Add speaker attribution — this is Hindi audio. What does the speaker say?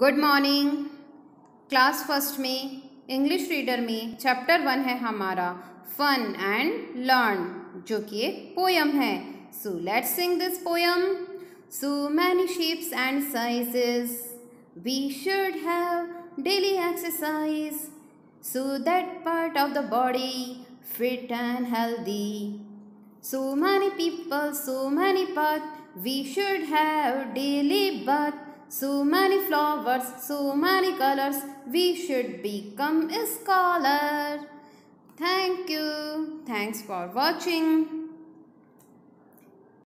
Speaker 1: गुड मॉर्निंग क्लास फ़र्स्ट में इंग्लिश रीडर में चैप्टर वन है हमारा फन एंड लर्न जो कि एक पोयम है। So let's sing this poem so many shapes and sizes we should have daily exercise so that part of the body fit and healthy so many people so many paths, we should have daily bath. So many flowers, so many colors, we should become a scholar. Thank you. Thanks for watching.